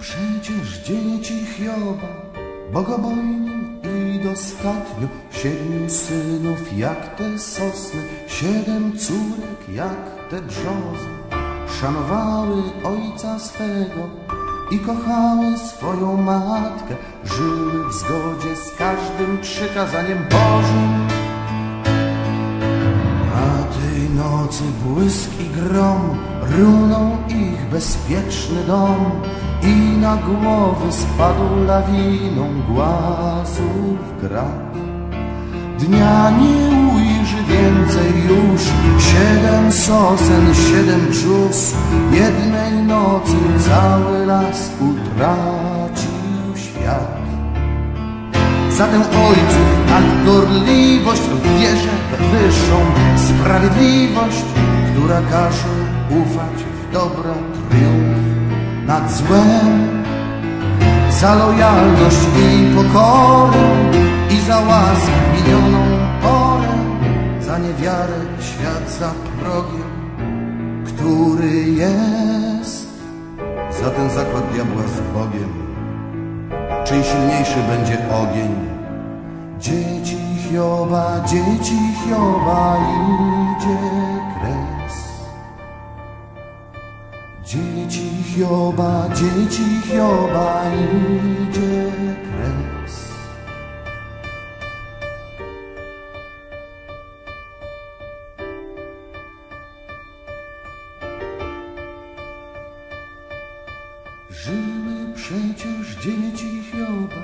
przecież dzieci Hioba, bogobojni i dostatnio, siedmiu synów jak te sosny, siedem córek jak te brzozy, szanowały ojca swego i kochały swoją matkę, żyły w zgodzie z każdym przykazaniem Bożym. A tej nocy błysk i grom runął ich bezpieczny dom i na głowy spadł lawiną głazów grad. Dnia nie ujrzy więcej już Siedem sosen, siedem brzus Jednej nocy cały las utracił świat Zatem ojców akt gorliwość w wierze w wyższą sprawiedliwość Która każe ufać w dobra triumf nad złem. Za lojalność i pokorę i za łaskę minioną porę Za niewiarę w świat za progiem Który jest. Za ten zakład diabła z Bogiem Czyj silniejszy będzie ogień. Dzieci Hioba, dzieci Hioba idzie Hioba, dzieci Hioba idzie kres Żyły przecież dzieci Hioba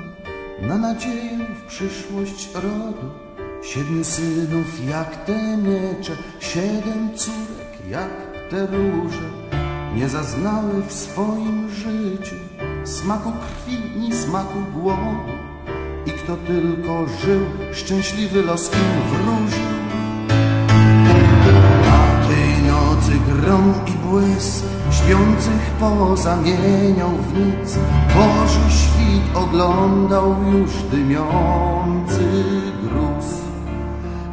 na nadzieję w przyszłość rodu. Siedmiu synów jak te miecze, siedem córek jak te róże. Nie zaznały w swoim życiu smaku krwi ni smaku głodu. I kto tylko żył, szczęśliwy los im wróżył. A tej nocy grom i błysk Śpiących pozamieniał w nic Boży świt oglądał już dymiący gruz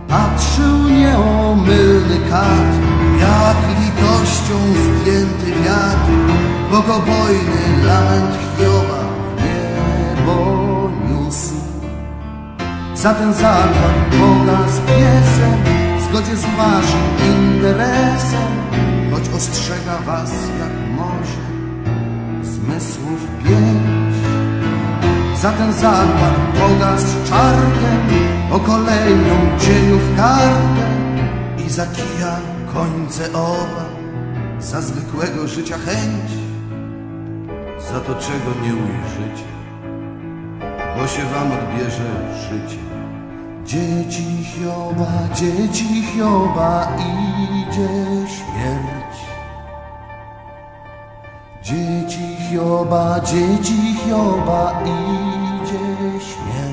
Patrzył nieomylny kat Jak litością zdjęty wiatr Bogobojny lament Hioba w niebo niósł. Za ten zakład Boga z piesem W zgodzie z waszym interesem Choć ostrzega was jak może Zmysłów pięć. Za ten zakład Boga z czartem O kolejną dziejów kartę I za kija końce oba Za zwykłego życia chęć Za to czego nie ujrzycie bo się wam odbierze życie. Dzieci Hioba, dzieci Hioba, idzie śmierć. Dzieci Hioba, dzieci Hioba, idzie śmierć.